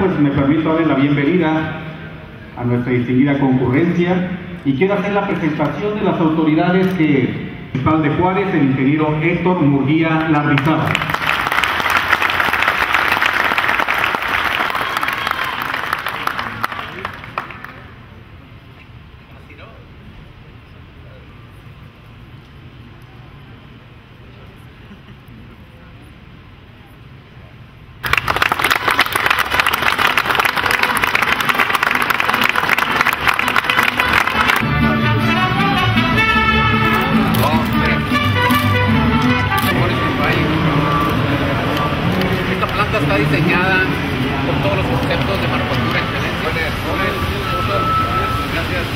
Pues me permito darle la bienvenida a nuestra distinguida concurrencia y quiero hacer la presentación de las autoridades que Municipal de Juárez, el ingeniero Héctor Murguía Larrizada. Está diseñada con todos los conceptos de manufactura excelente. Gracias.